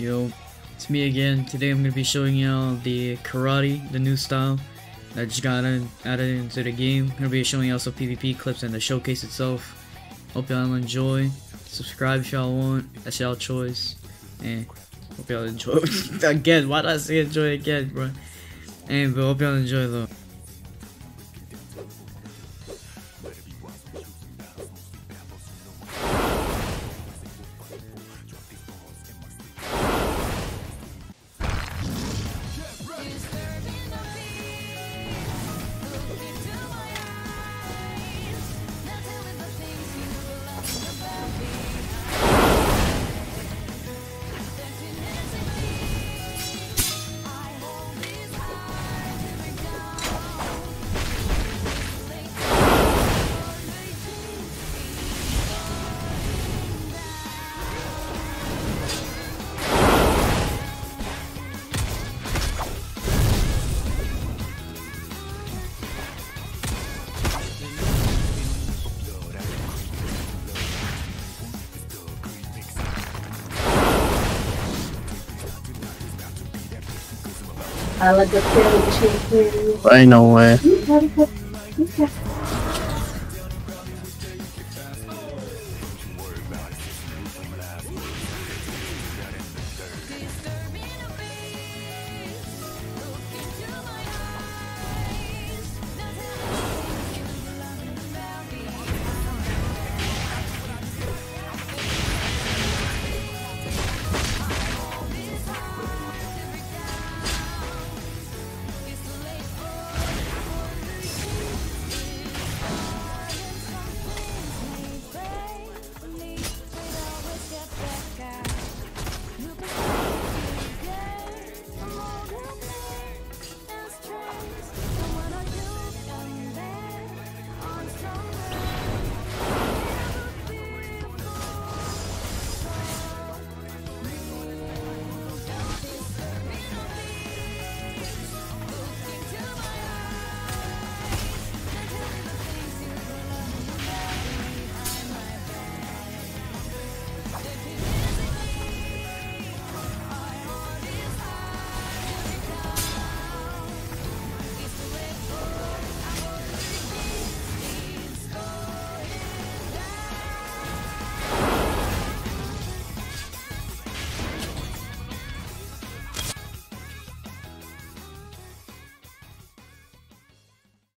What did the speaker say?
Yo, it's me again. Today I'm gonna be showing y'all the karate, the new style that just got added, into the game. I'm gonna be showing y'all some PvP clips and the showcase itself. Hope y'all enjoy. Subscribe if y'all want. That's y'all choice. And hope y'all enjoy. again, why did I say enjoy again, bro? And but hope y'all enjoy though. I like the pill too. I know way.